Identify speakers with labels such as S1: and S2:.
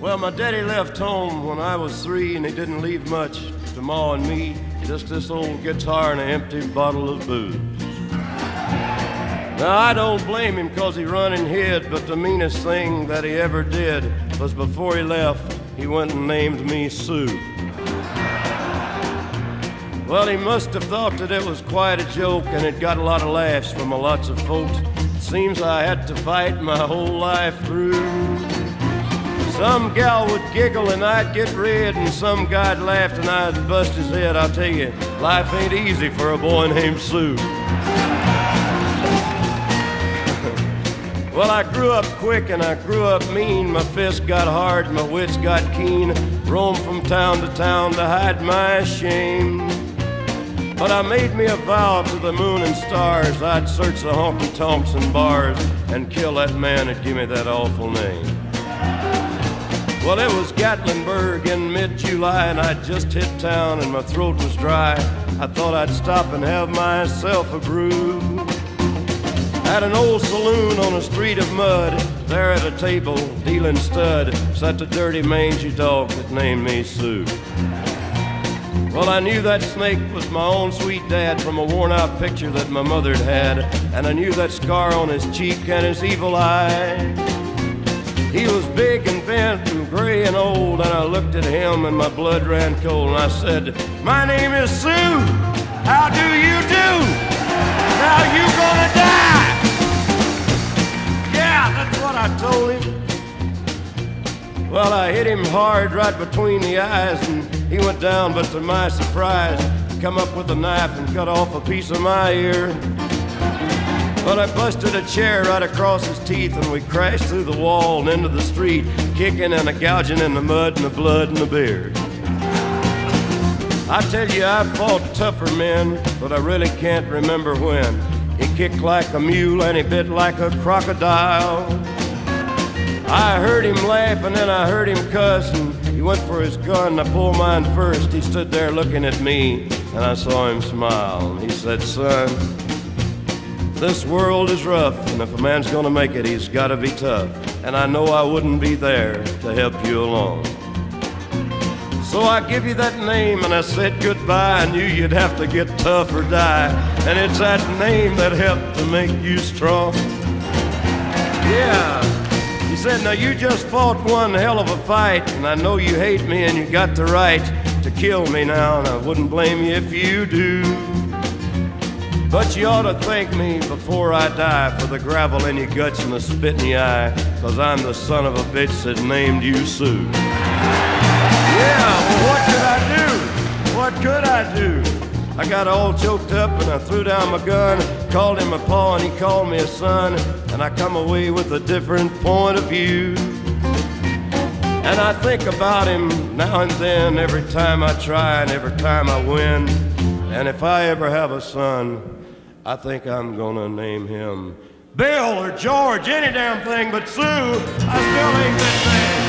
S1: Well, my daddy left home when I was three, and he didn't leave much to Ma and me. Just this old guitar and an empty bottle of booze. Now, I don't blame him because he run and hid, but the meanest thing that he ever did was before he left, he went and named me Sue. Well, he must have thought that it was quite a joke, and it got a lot of laughs from a lots of folks. Seems I had to fight my whole life through. Some gal would giggle and I'd get red, and some guy'd laugh and I'd bust his head. I'll tell you, life ain't easy for a boy named Sue. Well, I grew up quick and I grew up mean. My fists got hard, my wits got keen. Roamed from town to town to hide my shame. But I made me a vow to the moon and stars I'd search the honky tonks and bars and kill that man that gave me that awful name. Well, it was Gatlinburg in mid July, and I'd just hit town and my throat was dry. I thought I'd stop and have myself a brew. At an old saloon on a street of mud, there at a table, dealing stud, sat the dirty mangy dog that named me Sue. Well, I knew that snake was my own sweet dad from a worn out picture that my mother'd had, and I knew that scar on his cheek and his evil eye. He was big and bent and gray and old, and I looked at him and my blood ran cold, and I said, My name is Sue. How do you do? Now you gonna die. Yeah, that's what I told him. Well, I hit him hard right between the eyes, and he went down, but to my surprise, come up with a knife and cut off a piece of my ear. But I busted a chair right across his teeth, and we crashed through the wall and into the street, kicking and a gouging in the mud and the blood and the beard. I tell you, I fought tougher men, but I really can't remember when. He kicked like a mule and he bit like a crocodile. I heard him laugh and then I heard him cuss, and he went for his gun. I pulled mine first. He stood there looking at me, and I saw him smile. He said, Son, this world is rough, and if a man's gonna make it, he's gotta be tough. And I know I wouldn't be there to help you along. So I give you that name and I said goodbye. I knew you'd have to get tough or die. And it's that name that helped to make you strong. Yeah. He said, Now you just fought one hell of a fight. And I know you hate me and you got the right to kill me now. And I wouldn't blame you if you do. But you ought to thank me before I die for the gravel in your guts and the spit in your eye. Cause I'm the son of a bitch that named you Sue. Yeah, well, what could I do? What could I do? I got all choked up and I threw down my gun, called him a paw and he called me a son, and I come away with a different point of view. And I think about him now and then, every time I try and every time I win. And if I ever have a son, I think I'm gonna name him Bill or George, any damn thing but Sue. I still ain't been